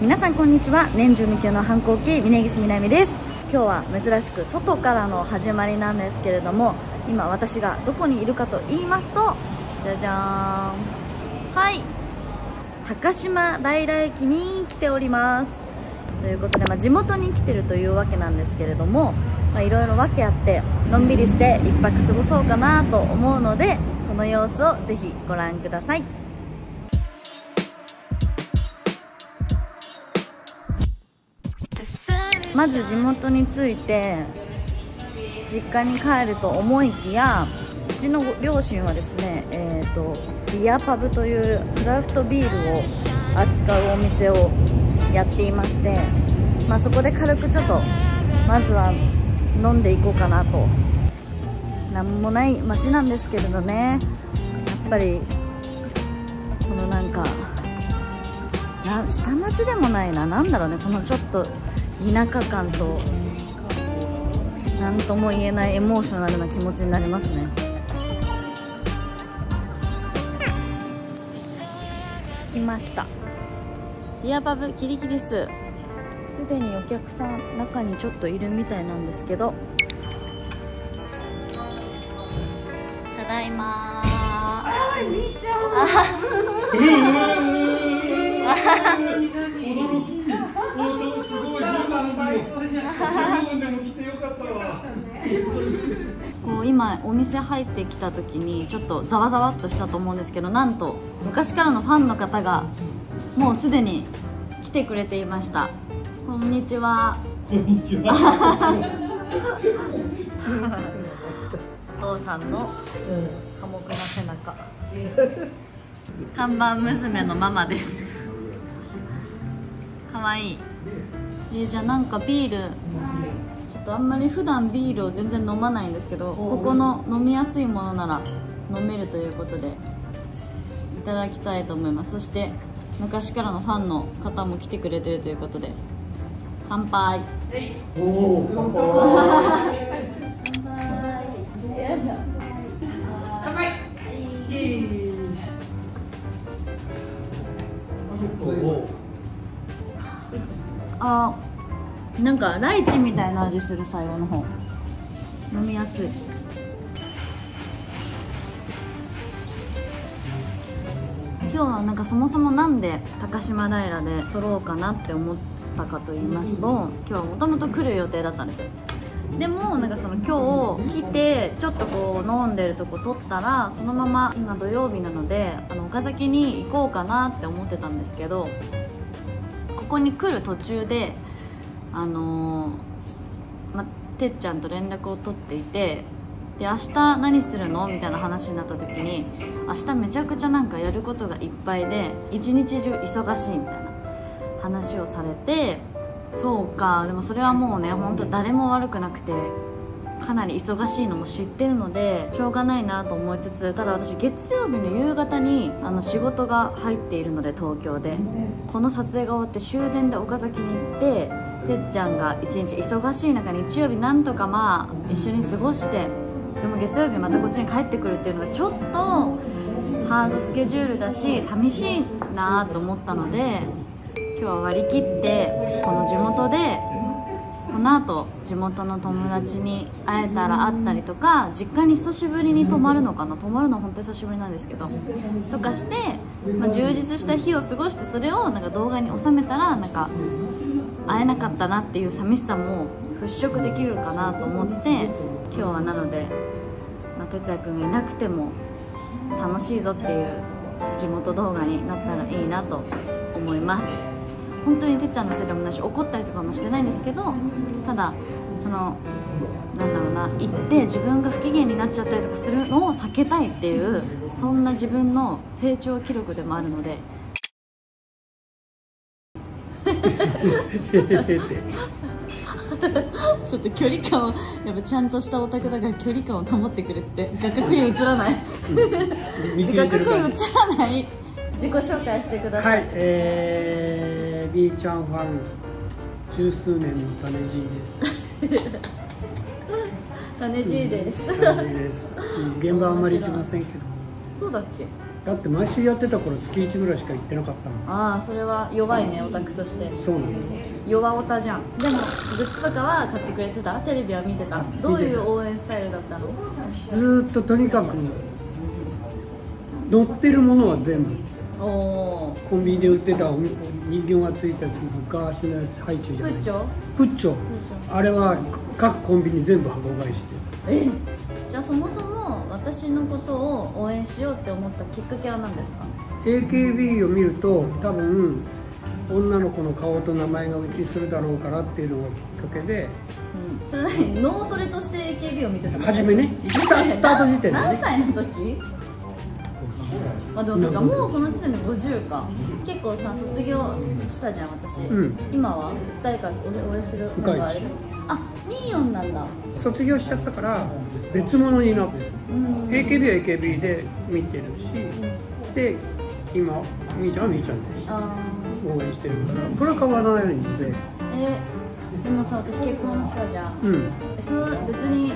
皆さんこんにちは。年中未休の反抗期峯岸みなみです。今日は珍しく外からの始まりなんですけれども今私がどこにいるかと言いますとじゃじゃーん。はい。高島平駅に来ております。ということで、まあ、地元に来てるというわけなんですけれどもいろいろ訳あってのんびりして1泊過ごそうかなと思うのでその様子をぜひご覧ください。まず地元に着いて実家に帰ると思いきやうちの両親はですね、えーと、ビアパブというクラフトビールを扱うお店をやっていまして、まあ、そこで軽くちょっとまずは飲んでいこうかなと。何もない街なんですけれどね。やっぱりこのなんか下町でもないな。何だろうね。このちょっと田舎感と何とも言えないエモーショナルな気持ちになりますね。着きました。ビアパブキリキリス。すでにお客さん中にちょっといるみたいなんですけど。ただいま驚きこう今お店入ってきた時にちょっとざわざわっとしたと思うんですけどなんと昔からのファンの方がもうすでに来てくれていました。こんにちは。こんにちは。お父さんの寡黙な背中。看板娘のママです。かわいいえー、じゃあなんかビールちょっとあんまり普段ビールを全然飲まないんですけどここの飲みやすいものなら飲めるということでいただきたいと思います。そして昔からのファンの方も来てくれてるということで乾杯。おお乾杯乾杯。あなんかライチみたいな味する最後の方。飲みやすい。今日はなんかそもそもなんで高島平で撮ろうかなって思ったかと言いますと今日はもともと来る予定だったんですよ。でもなんかその今日来てちょっとこう飲んでるとこ撮ったらそのまま今土曜日なのであの岡崎に行こうかなって思ってたんですけどここに来る途中であのー、ま、てっちゃんと連絡を取っていてで明日何するの？みたいな話になった時に明日めちゃくちゃなんかやることがいっぱいで一日中忙しいみたいな話をされてそうかでもそれはもうね本当誰も悪くなくてかなり忙しいのも知ってるのでしょうがないなと思いつつただ私月曜日の夕方にあの仕事が入っているので東京で。この撮影が終わって終電で岡崎に行っててっちゃんが一日忙しい中日曜日なんとかまあ一緒に過ごしてでも月曜日またこっちに帰ってくるっていうのがちょっとハードスケジュールだし寂しいなと思ったので今日は割り切ってこの地元でこの後地元の友達に会えたら会ったりとか実家に久しぶりに泊まるのかな泊まるの本当に久しぶりなんですけどとかして、まあ、充実した日を過ごしてそれをなんか動画に収めたらなんか会えなかったなっていう寂しさも払拭できるかなと思って今日はなので、まあ、哲也君がいなくても楽しいぞっていう地元動画になったらいいなと思います。本当にてっちゃんのせいでもないし怒ったりとかもしてないんですけどただそのなんだろうな行って自分が不機嫌になっちゃったりとかするのを避けたいっていうそんな自分の成長記録でもあるのでちょっと距離感をやっぱちゃんとしたオタクだから距離感を保ってくれって。画角に映らない。画角に映らない。自己紹介してください、はい、えー、B ちゃんファン十数年の種 G です。種 G です、種 G です、現場あんまり行きませんけどそうだっけ？だって毎週やってた頃月1ぐらいしか行ってなかったのああそれは弱いねオタクとして。そうなの。弱オタじゃん。でもグッズとかは買ってくれてた？テレビは見てた。どういう応援スタイルだったの？ずーっととにかく乗ってるものは全部。おおコンビニで売ってたお人形がついたやつ昔のやつハイチュウじゃない。プッチョ。プッチョ。あれは各コンビニ全部箱買いして。えじゃあそもそも私のことを応援しようって思ったきっかけは何ですか？AKB を見ると多分女の子の顔と名前がうちするだろうからっていうのがきっかけで、うん、それ何？脳トレとして AKB を見てたの？初めね。ス タスタート時点で、ね、何歳の時？まあでもそっかもうこの時点で50か。結構さ卒業したじゃん私、うん、今は？誰か応援してる方があれ24なんだ。卒業しちゃったから別物になって、うん、AKB は AKB で見てるし、うん、で今みーちゃんはみーちゃんで応援してるからこれは変わらないんで。えでもさ私結婚したじゃん、うん、そう別に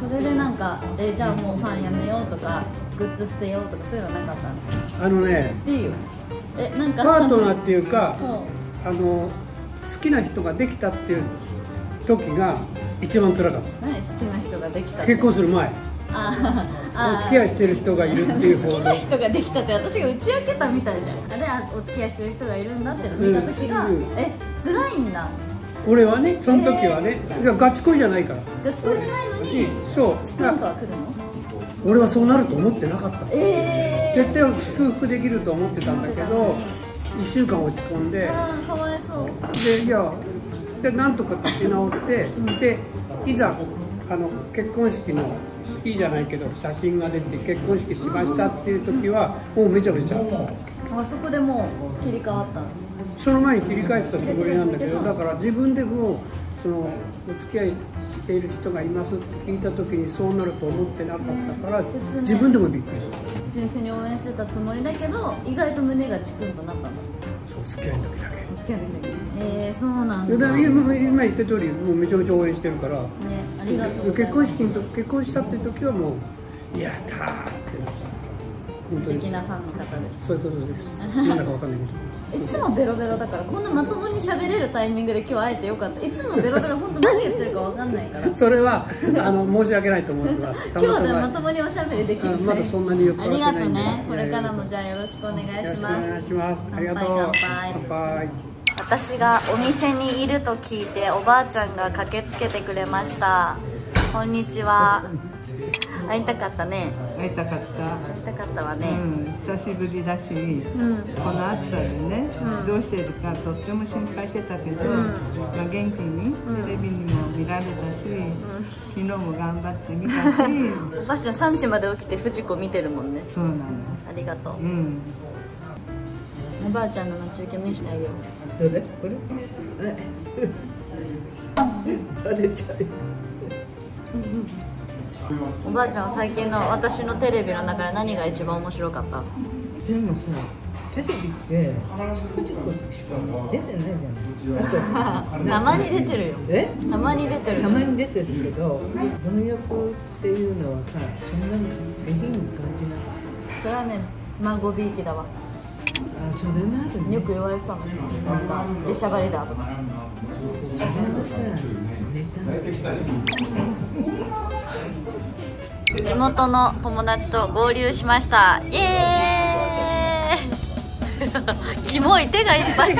それでなんかえじゃあもうファンやめようとかグッズ捨てようとかそういうのなかったあのねいいよ。えなんか。パートナーっていうか、あの好きな人ができたっていう時が一番辛かった。何好きな人ができた。結婚する前。ああお付き合いしてる人がいるっていう好き方でな人ができたって私が打ち明けたみたいじゃん。あれあお付き合いしてる人がいるんだっての見た時が、うんえ辛いんだ。俺はねその時はね、い。やガチ恋じゃないから。ガチ恋じゃないのにそう。チクンとは来るの？俺はそうなると思ってなかった。ええ絶対祝福できると思ってたんだけど1週間落ち込んで。ああかわいそう。でいやでなんとか立ち直って、でいざあの結婚式の式じゃないけど写真が出て結婚式しましたっていう時はもうめちゃめちゃ。あそこでもう切り替わった。のその前に切り替えてたつもりなんだけどだから自分でもそのお付き合いしている人がいますって聞いた時にそうなると思ってなかったから自分でもびっくりした。純粋に応援してたつもりだけど意外と胸がチクンとなったんだそう付き合いの時だけお付き合いの時だけえー、そうなんでだ。だ今今言った通りもうめちゃめちゃ応援してるから。ねありがとう結婚式の時結婚したって時はもうやったーって素敵なファンの方です。そういうことです。なんだかわかんないけどいつもベロベロだからこんなまともに喋れるタイミングで今日会えてよかった。いつもベロベロ本当何言ってるかわかんないから。それはあの申し訳ないと思ってます。今日でまともにおしゃべりできるあまだそんなにありがとうね。これからもじゃあよろしくお願いします。しくお願いします。ありがとう。乾杯。乾杯。私がお店にいると聞いておばあちゃんが駆けつけてくれました。こんにちは会いたかったね。会いたかった。会いたかったわうねん、久しぶりだし、うん。この暑さでね、うん。どうしてるかとっても心配してたけど、うん。まあ、元気にテレビにも見られたし、昨日も頑張って見たし。おばあちゃん3時まで起きて藤子見てるもんね。そうなのありがとう。うん。おばあちゃんの待ち受け見してあげよう。どれ？これ？あれちゃうおばあちゃんは最近の私のテレビの中で何が一番面白かった？でもさテレビってこちこちしか出てないじゃんたまに出てるよ。え？たまに出てるたまに出てるけど翻訳っていうのはさそんなに下品に感じない。それはね孫びいきだわ。あそれもあるね。よく言われてたもんなんか出しゃばりだ。とかそれはさネタ地元の友達と合流しました。イエーイ。キモい手がいっぱい。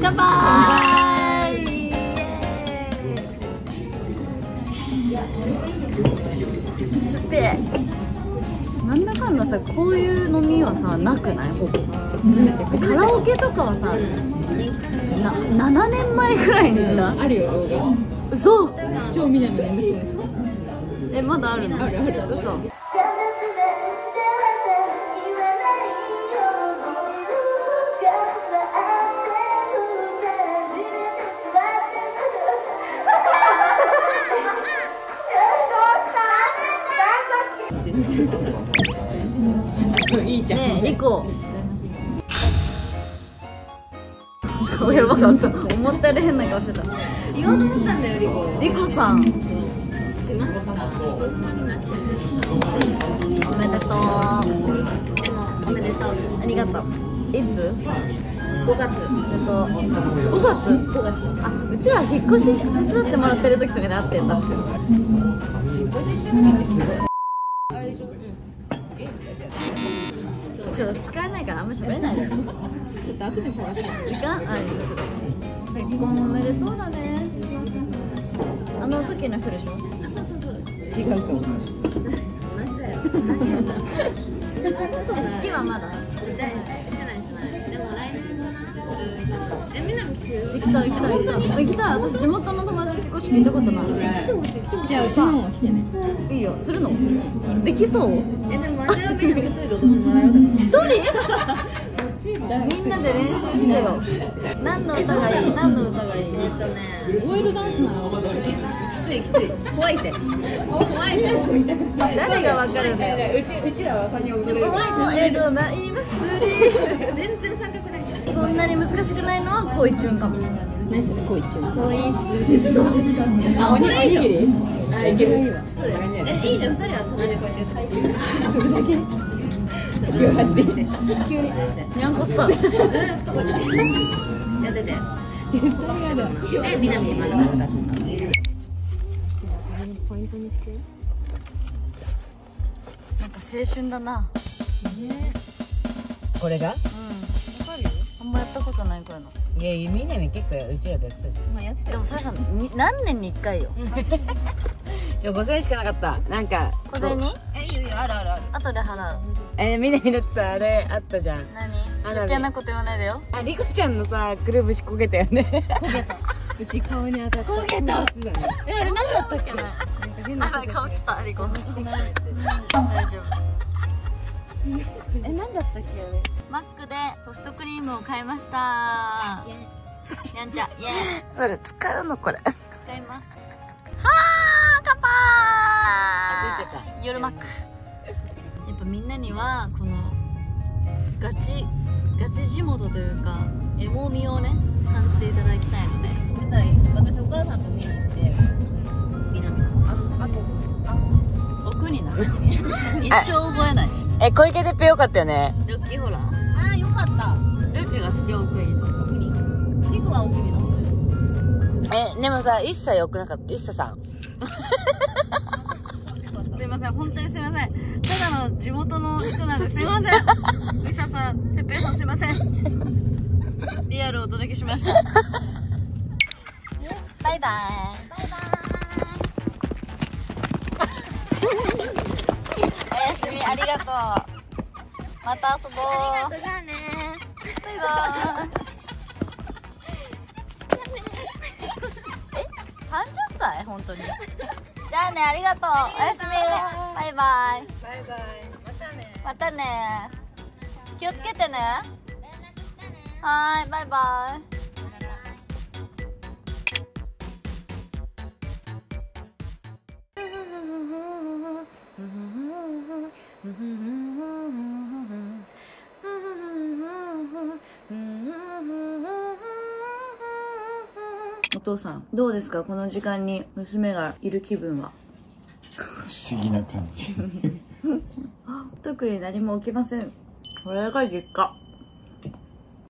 乾杯すっぺえなんだかんださこういう飲みはさなくない？ほぼカラオケとかはさな7年前ぐらいに行ったあるよ動画嘘。超南の娘えまだあるの？あるある。嘘。いいじゃんねえリコ。顔やばかった。思ったより変な顔してた。言おうと思ったんだよリコ。リコさんおめでとうおめでとうありがとういつ5月えっと5月5月あうちら引っ越し手伝ってもらってる時とかで会ってんだちょっと使えないからあんま喋れないでちょっと後で探す時間ある結婚おめでとうだね。あの時の人でしょ？違うかもマジだよ式はまだでも来年かなえみなみ来てる行きたい行きたい行きたい行きたい私地元の友達の結婚式行ったことないじゃあうちの方も来てねいいよするのできそうえでもあれはみなみ一人で踊ってもらうよ一人みんなで練習してよ。何の歌がいい何の歌がいいえっとねオイルダンスなら踊れるきついきつい怖いって。怖いって。誰がわかるんだようちうちらは3人踊れる燃えるない祭り全然参加せないそんなに難しくないのは恋チュンかも何それこいちゅう恋すあおにぎりあいけるいいわえいいじゃん二人は隣でこうやって。対戦それだけ急走ってきて急に。に。ゃんこスターずーっとこうやってて絶対嫌だで南に。真ん中で歌ったポイントに。してなんか青春だなこれがうんあんまやったことないこういうのいやみなみ結構うちらでやってたじまあやってたよでもそれさに。何年に。1回よじゃあ5000円しかなかったなんか小銭えいいよいいよあるあるある後で払うえー、みなみだってさあれあったじゃん。何？余計なこと言わないでよ。あリコちゃんのさくるぶし焦げたよね。うち顔に当たった。焦げた。えあれ何だったっけねあやばい顔落ちたリコ。大丈夫。え何だったっけ？マックでソフトクリームを買いました。やんちゃイエーイそれ使うのこれ。使います。はあついて夜マックぱみんなにはこのガチガチ地元というかエモみをね感じていただきたいので。舞台私お母さんと見に行って南。ああとあ奥になる？一生覚えない。え小池徹平よかったよね。ルッキーほらあよかった。ルッキーが好き奥に奥にリクは奥に飲んでるえでもさ一切よくなかった？一切さんすいません。本当にすいません。ただの地元の人なんですいません。リサさんてっぺいさんすいません。リアルをお届けしました。バイバイ。バイバイ。おやすみありがとう。また遊ぼう。じゃあね。バイバイ。え30歳本当にじゃあねありがとう。おやすみ。バイバイ。バイバイ。またね。またね。気をつけてね。はーいバイバイ父さんどうですか？この時間に娘がいる気分は？不思議な感じ。特に何も起きません。これが実家